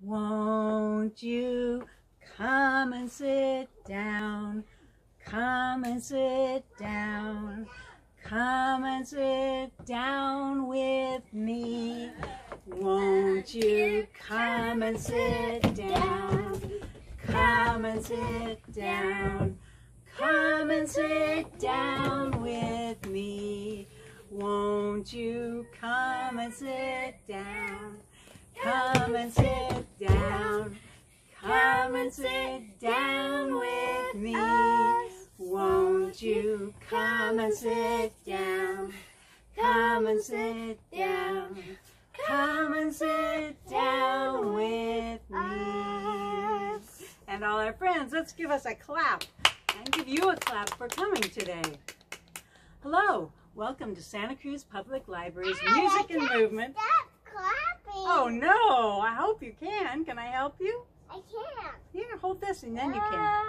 Won't you come and sit down? Come and sit down. Come and sit down with me. Won't you come and sit down? Come and sit down. Come and sit down with me. Won't you come and sit down? Come and sit down. Come and sit down with me. Won't you come and sit down? Come and sit down. Come and sit down with me. And all our friends, let's give us a clap and give you a clap for coming today. Hello, welcome to Santa Cruz Public Library's Music and Movement. Oh no, I hope you can. Can I help you? I can't. Here, hold this and then you can.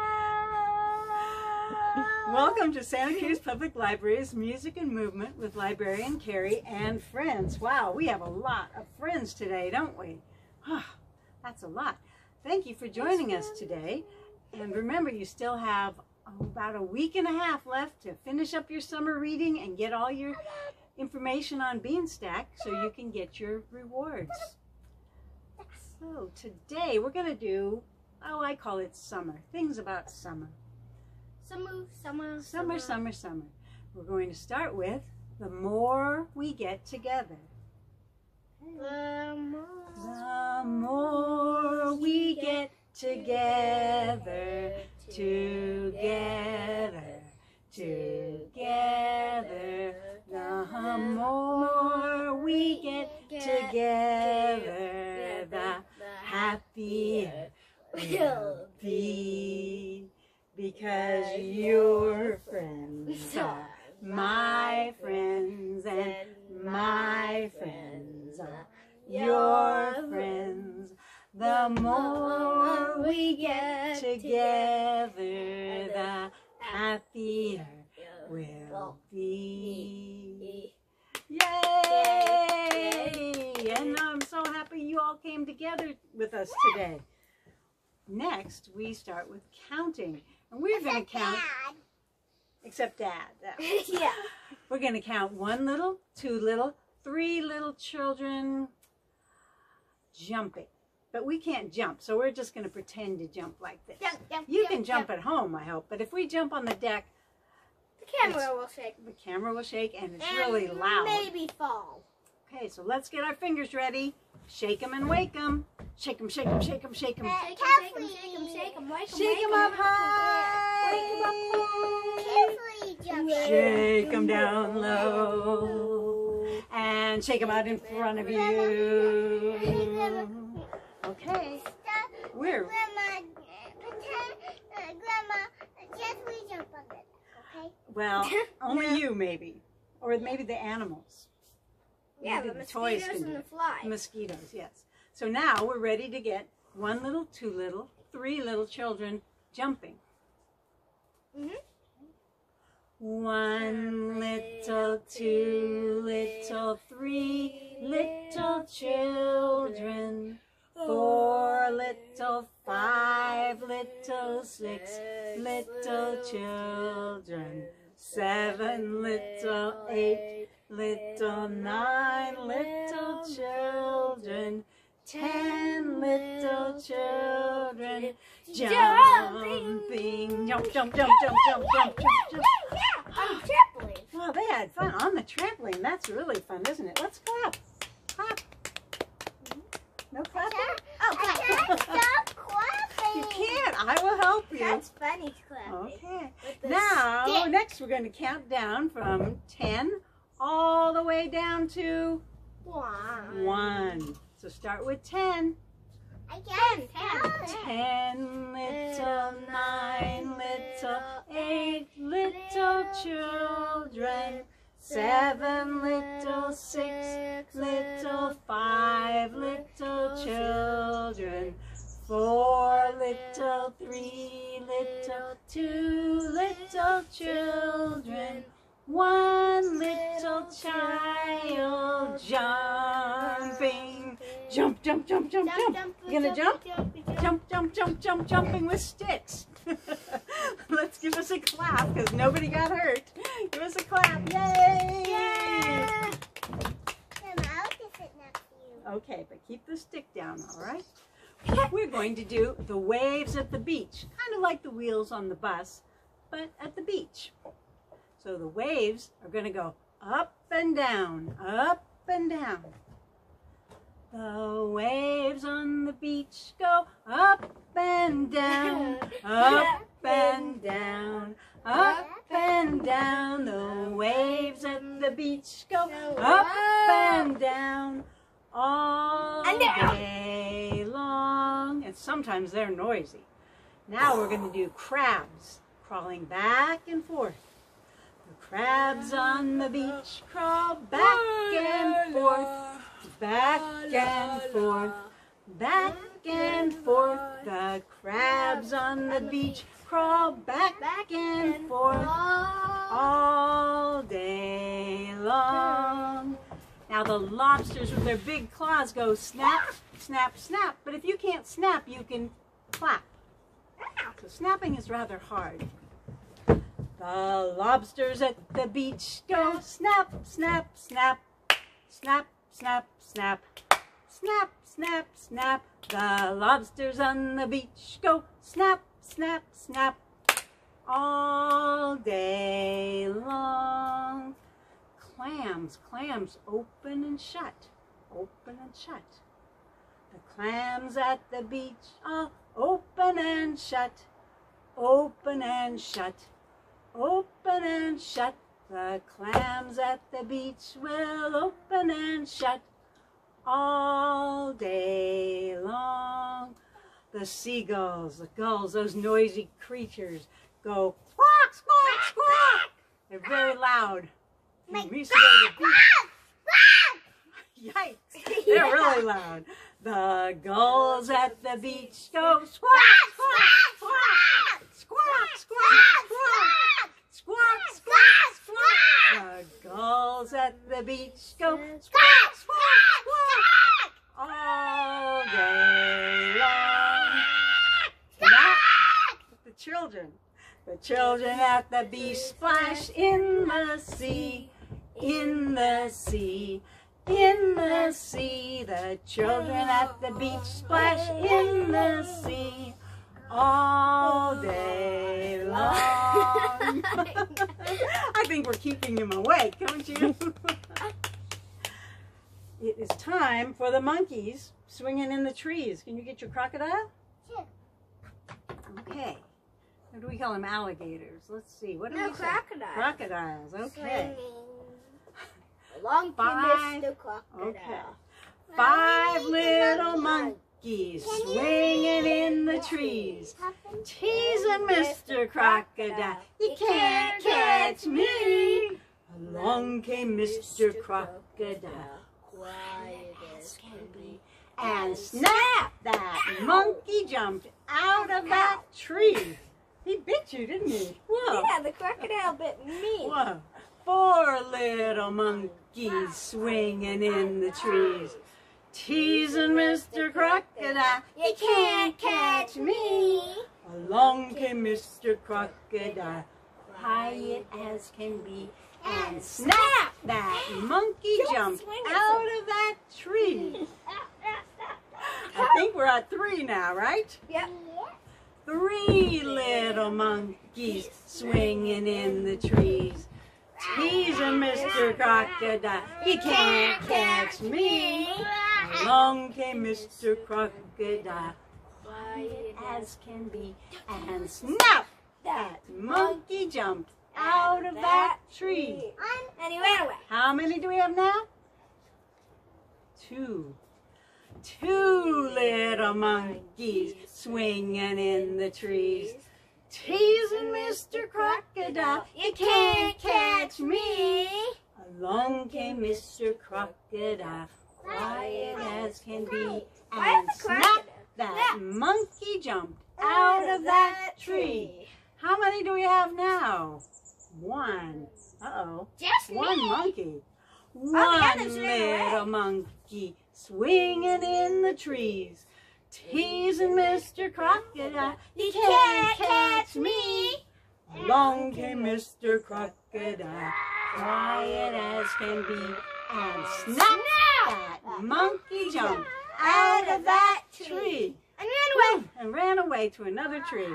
Welcome to Santa Cruz Public Library's Music and Movement with librarian Kari and friends. Wow, we have a lot of friends today, don't we? Ah, That's a lot. Thank you for joining us today. And remember, you still have oh, about a week and a half left to finish up your summer reading and get all your information on Beanstack so you can get your rewards. So today we're going to do, oh, I call it summer. Things about summer. Summer, summer, Summer, summer, summer. We're going to start with the more we get together. The The more we get together, together, together, the more we get together, the happier we'll be. Because your friends are my friends and my friends are your friends. The more we get together, the happier we'll be. Yay! And I'm so happy you all came together with us today. Next, we start with counting. And we're going to count, except Dad. yeah. We're going to count one little, two little, three little children jumping. But we can't jump, so we're just going to pretend to jump like this. Jump, jump, You jump, can jump at home, I hope. But if we jump on the deck, The camera will shake. the camera will shake and it's And really loud. Maybe fall. Okay, so let's get our fingers ready. Shake them and wake them. Shake them, shake them, shake them, shake them. Shake 'em, shake 'em, shake 'em, shake 'em, wake 'em, Shake wake 'em 'em, up wake 'em, high. wake 'em up high. Carefully jump. Shake them down low. And shake them out in front of you. Okay, Stop. we're Grandma, pretend, uh, Grandma, just we jump on it, okay? Well, only you maybe. Or maybe the animals. Yeah, the the toys can and the flies. Mosquitoes, yes. So now we're ready to get one little, two little, three little children jumping. Mhm. One little, two little, three little children. Four little, five little, six little children. Seven little, eight little, nine little children. Ten little children jumping. Jump, jump, jump, jump, jump, jump, jump, jump. Yeah, trampoline. Wow, they had fun on the trampoline. That's really fun, isn't it? Let's clap. Clap. No clapping? Oh, clap. stop clapping. You can't. I will help you. That's funny clapping. Okay. Now, stick. next we're going to count down from 10 all the way down to One. 1. So start with 10. I can't count. 10 little, 9 little, 8 little children. Seven little, six little, five little children. Four little, three little, two little children. One little child jumping, Jump, jump, jump, jump, jump. jump, You gonna jump? jump, jump. Jump, jump, jump, jump, jumping with sticks. Let's give us a clap because nobody got hurt. Give us a clap. Yay! Yeah. Grandma, I can sit next to you. Okay, but keep the stick down, all right? We're going to do the waves at the beach, kind of like the wheels on the bus, but at the beach. So the waves are going to go up and down, up and down. The waves on the beach go up and down, up and down, up and down. The waves at the beach go up and down all day long. And sometimes they're noisy. Now we're going to do crabs crawling back and forth. Crabs on the beach crawl back and forth, back and forth, back and forth. The crabs on the beach crawl back and forth all day long. Now the lobsters with their big claws go snap, snap, snap. But if you can't snap, you can clap. So snapping is rather hard. The lobsters at the beach go snap, snap, snap, snap, snap, snap, snap, snap, snap. The lobsters on the beach go snap, snap, snap all day long. Clams, clams open and shut, open and shut. The clams at the beach are open and shut, open and shut, open and shut. The clams at the beach will open and shut all day long. The seagulls, the gulls, those noisy creatures go squawk, squawk, squawk. They're very loud. Like, We used to go to the beach. Yikes! They're really loud. The gulls at the beach go squawk, squawk, squawk, squawk, squawk, squawk, squawk. The gulls at the beach go squawk, squawk, squawk. all day long. The children, the children at the beach splash in the sea, in the sea. In the sea, the children at the beach splash in the sea all day long. I think we're keeping him awake, don't you? it is time for the monkeys swinging in the trees. Can you get your crocodile? Sure. Okay. What do we call them? Alligators. Let's see. What do No, we say? crocodile. Crocodiles. Okay. Along Five. came Mr. Crocodile. Okay. Five little monkeys swinging in the trees. Teasing Mr. Crocodile, you can't catch me. Along came Mr. Crocodile, Quiet as can be. and snap! That monkey jumped out of that tree. He bit you, didn't he? Whoa. Yeah, the crocodile bit me. Whoa. Four little monkeys swinging in the trees. Teasing Mr. Crocodile, you can't catch me. Along came Mr. Crocodile, quiet as can be. And snap! That monkey jumped out of that tree. I think we're at three now, right? Yep. Three little monkeys swinging in the trees. Teasing Mr. Crocodile, you can't catch me. Along came Mr. Crocodile, quiet as can be, and snap! That monkey jumped out of that tree. And he ran away. How many do we have now? Two. Two little monkeys swinging in the trees. Teasing Mr. Crocodile, you can't catch me. Along came Mr. Crocodile, quiet as can be, and snap, that monkey jumped out of that tree. How many do we have now? One. Uh-oh. Just One me. monkey. Oh, One ran away. little monkey swinging in the trees, teasing Mr. Crocodile. You can't catch me. Along came Mr. Crocodile, quiet as can be, and snap monkey jumped out of that tree And ran away. and ran away to another tree.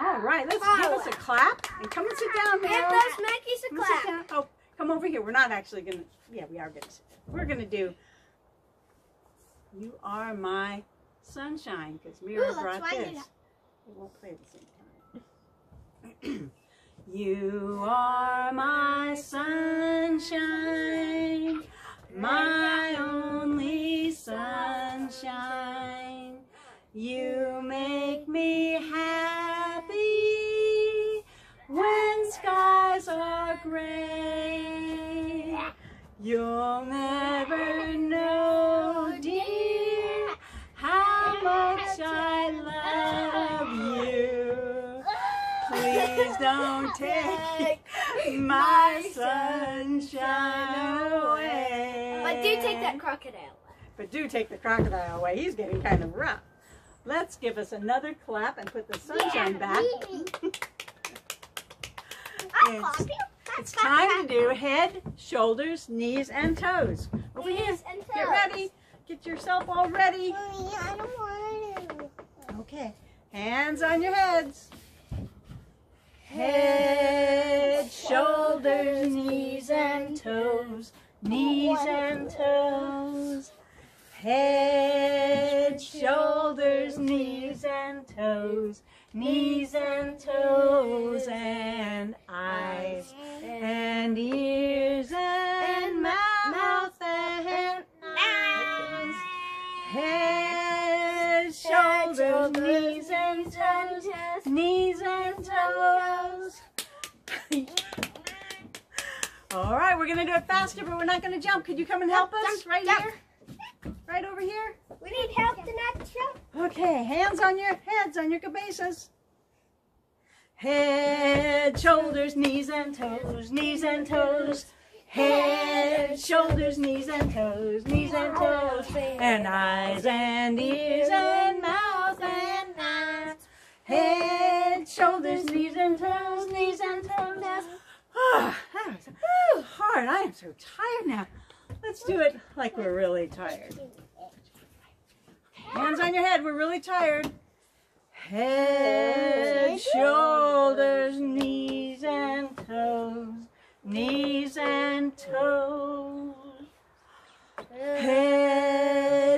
All right, let's give us a clap and come and sit down Give there. those monkeys a Come clap. down. Oh, come over here. We're not actually gonna. Yeah, we are gonna. Sit. We're gonna do. You are my sunshine because Mira Ooh, brought this. It won't play at the same time. you are my sunshine, my only sunshine. You make me happy when skies are gray. You'll never know, dear, how much I love you. Please don't take my sunshine away. But do take that crocodile. But do take the crocodile away. He's getting kind of rough. Let's give us another clap and put the sunshine back. It's, it's time to do head, shoulders, knees, and toes. Over here. Get ready. Get yourself all ready. Mommy, I don't want to. Okay. Hands on your heads. Head, shoulders, knees, and toes. Knees and toes. Head, shoulders, knees, and toes. Knees and toes, and eyes, and ears, and mouth, and eyes. Head, shoulders, knees, and toes. Knees and toes. All right, we're gonna do it faster, but we're not gonna jump. Could you come and help us right here? Right over here. We need help to not jump. Okay, hands on your heads, on your cabezas. Head, shoulders, knees and toes, knees and toes. Head, shoulders, knees and toes, knees and toes. And eyes and ears and mouth and eyes. Head, shoulders, knees and toes, knees and toes. Ah, that was hard. I am so tired now. Let's do it like we're really tired. Hands on your head. We're really tired. Head, shoulders, knees and toes. Knees and toes. Head,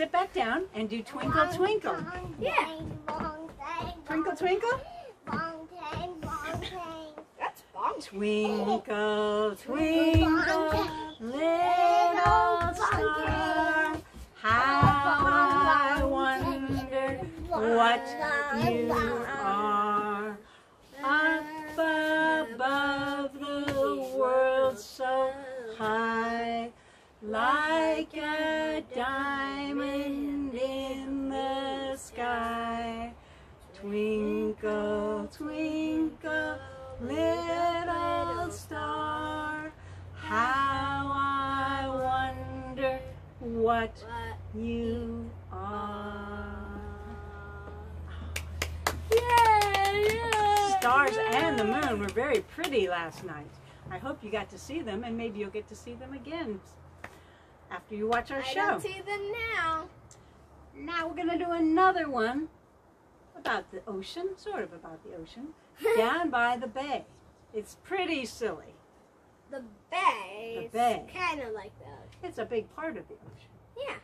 sit back down and do twinkle twinkle. Yeah. Twinkle twinkle. That's. Twinkle twinkle little star, how I wonder what you are. Twinkle, twinkle, little star, how I wonder what you are. Stars and the moon were very pretty last night. I hope you got to see them, and maybe you'll get to see them again after you watch our I show. don't see them now. Now we're going to do another one about the ocean, sort of about the ocean, down by the bay. It's pretty silly. The bay. The bay. Kind of like the. It's a big part of the ocean. Yeah.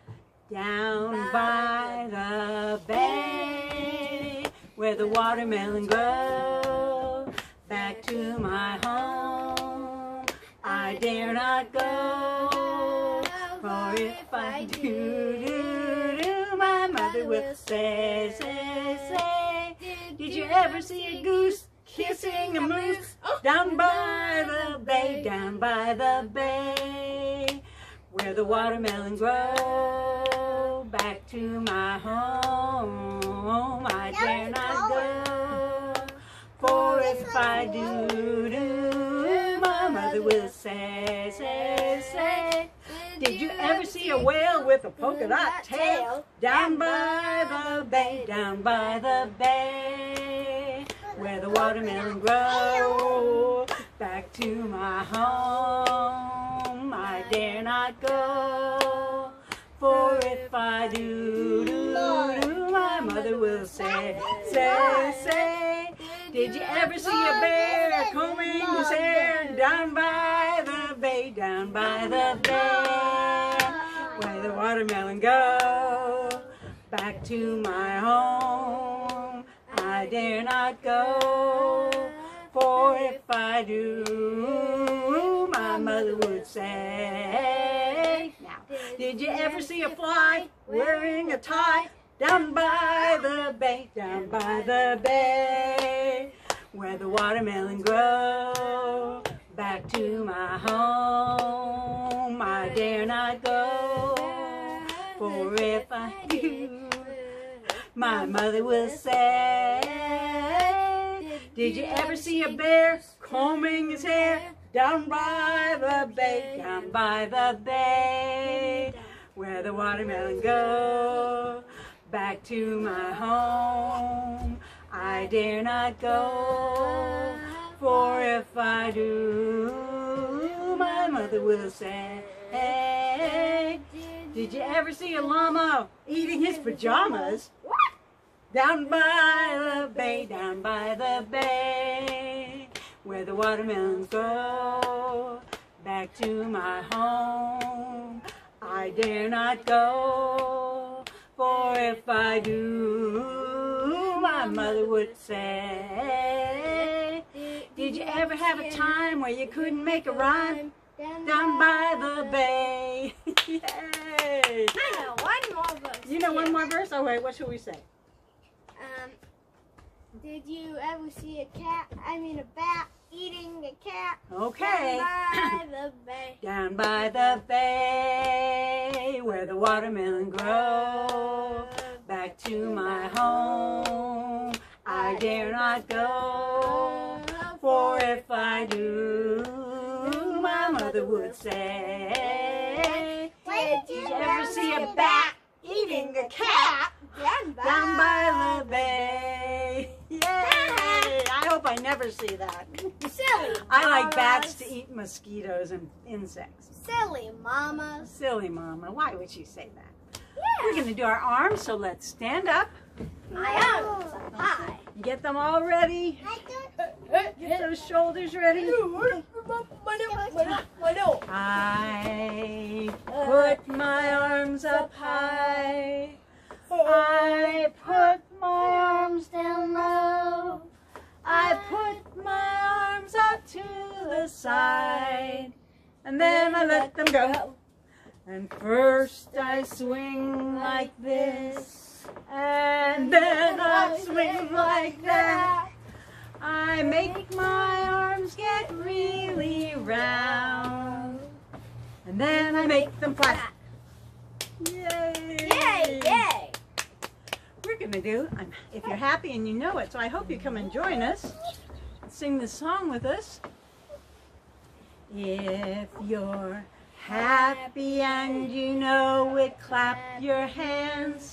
Down By by the bay, where the watermelon grows. back to my home, I dare not go. For if I do, do, do, my mother will say, say. You ever see a goose kissing a moose down by the bay, down by the bay, where the watermelons grow? Back to my home, I dare not go. For if I do, do, my mother will say, say, say. Did you ever see a whale with a polka mm, dot tail down by the bay, down by the bay, where the watermelon grow? Back to my home, I dare not go. For if I do, do, do, my mother will say, say, say. Did you ever see a bear combing his hair down by the bay, down by the bay, watermelon go? Back to my home, I dare not go, for if I do, my mother would say. Now, did you ever see a fly wearing a tie down by the bay, down by the bay, where the watermelon grow? Back to my home, I dare not go, for if I do, my mother will say, Did you ever see a bear combing his hair down by the bay, down by the bay, where the watermelon go? Back to my home, I dare not go, for if I do, my mother will say, Did you ever see a llama eating his pajamas? Down by the bay, down by the bay, where the watermelons grow. Back to my home, I dare not go, for if I do, my mother would say, Did you ever have a time where you couldn't make a rhyme? Down by the bay. Yay! I know one more verse. You know one more verse? Oh wait, what should we say? Um, did you ever see a cat? I mean a bat eating a cat Okay. Down by the bay? Down by the bay, where the watermelon grow. Back to my home, I dare not go. For if I do, my mother would say, Did you ever see a bat eating a cat Down by, down by the bay? Yay! I hope I never see that. Silly. I like bats to eat mosquitoes and insects. Silly mama. Silly mama, why would you say that? Yeah. We're going to do our arms, so let's stand up. My arms are high. Get them all ready. Get those shoulders ready. I put my arms up high. I put my arms down low. I put my arms out to the side. And then I let them go. And first I swing like this. And then I swing like that. I make my arms get really round. And then I make them flat. Yay! Yay, yay. We're going to do, I'm- if you're happy and you know it, so I hope you come and join us. Sing this song with us. If you're happy and you know it, clap your hands.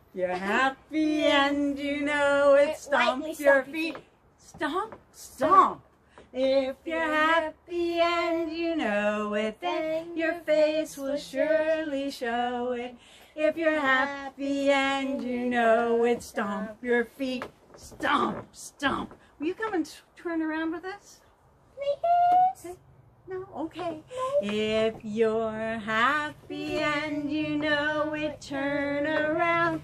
you're happy and you know it, stomp Lightly your feet. Stomp, stomp. If you're happy and you know it, then your face will surely show it. If you're happy and you know it, stomp your feet. Stomp, stomp. Will you come and turn around with us? Please. No? Okay. If you're happy and you know it, turn around.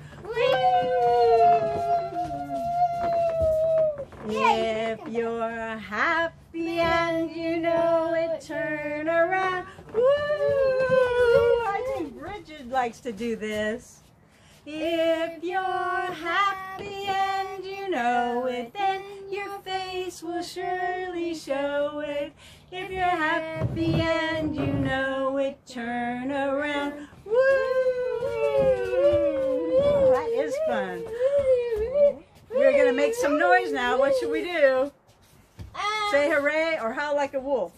If you're happy and you know it, turn around. Woo! I think Bridget likes to do this. If you're happy and you know it, then your face will surely show it. If you're happy and you know it, turn around. Woo! That is fun. We're gonna make some noise now. What should we do? Um, Say hooray or howl like a wolf.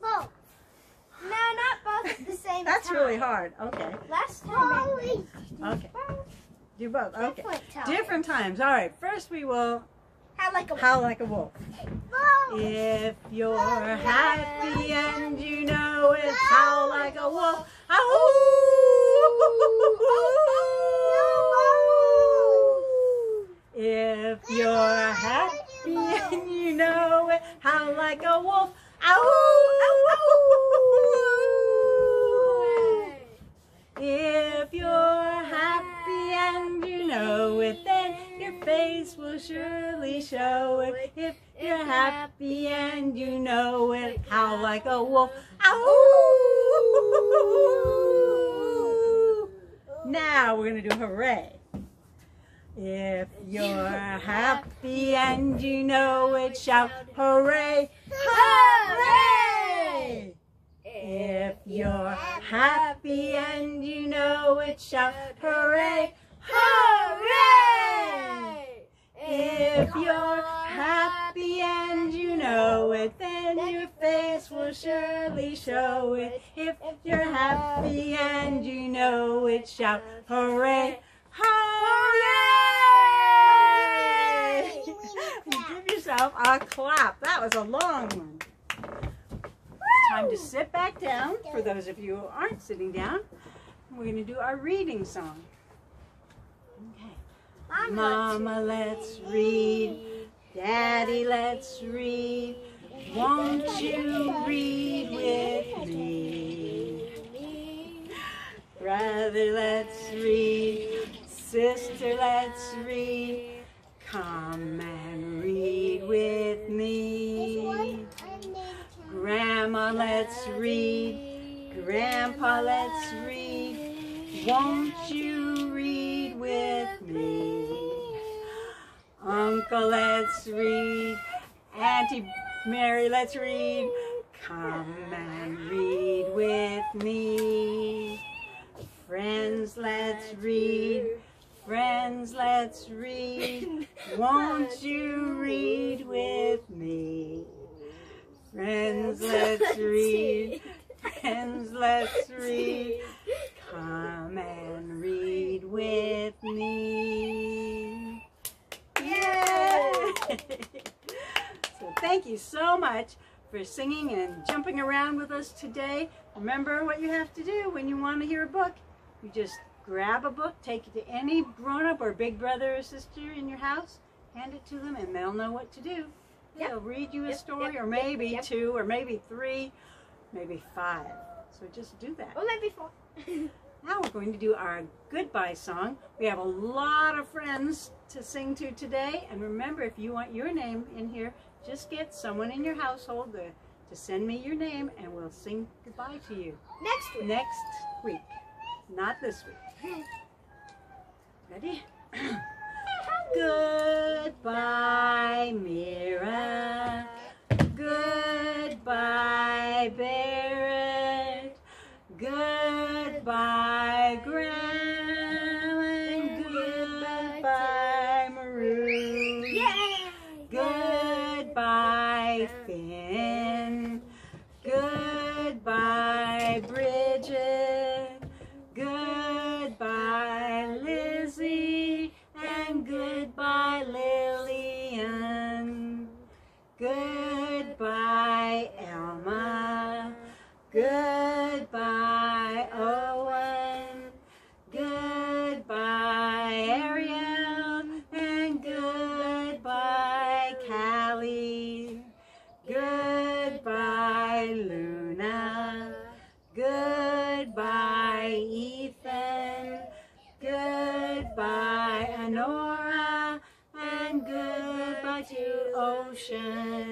both. No, not both at the same That's time. really hard. Okay. Last time. Okay. Do both. Okay. Different time. Different times. All right. First we will How like a howl like a wolf. If you're happy and you know it, howl like a wolf. If you're happy and you know it, howl like a wolf. If you're happy and you know it, face will surely show it. If you're happy and you know it, howl like a wolf. Ow! Now we're gonna do hooray. If you're happy and you know it, shout hooray! Hooray! If you're happy and you know it, shout hooray! Hooray! If you're happy and you know it, then your face will surely show it. If you're happy and you know it, shout hooray! Hooray! Give yourself a clap. That was a long one. Time to sit back down for those of you who aren't sitting down. We're going to do our reading song. Mama, let's read. Daddy, let's read. Won't you read with me? Brother, let's read. Sister, let's read. Come and read with me. Grandma, let's read. Grandpa, let's read. Won't you with me? Uncle, let's read. Auntie Mary, let's read. Come and read with me. Friends, let's read. Friends, let's read. Won't you read with me? Friends, let's read. Friends, let's read. Come and read with me. Yay! so thank you so much for singing and jumping around with us today. Remember what you have to do when you want to hear a book. You just grab a book, take it to any grown-up or big brother or sister in your house, hand it to them, and they'll know what to do. They'll read you a Yep, story, yep, or maybe yep. two, or maybe three, maybe five. So just do that. Or maybe four. Now we're going to do our goodbye song. We have a lot of friends to sing to today. And remember, if you want your name in here, just get someone in your household to, to send me your name and we'll sing goodbye to you Next week. next week. Not this week. Ready? Goodbye, Mira. Goodbye, Barrett. Ocean.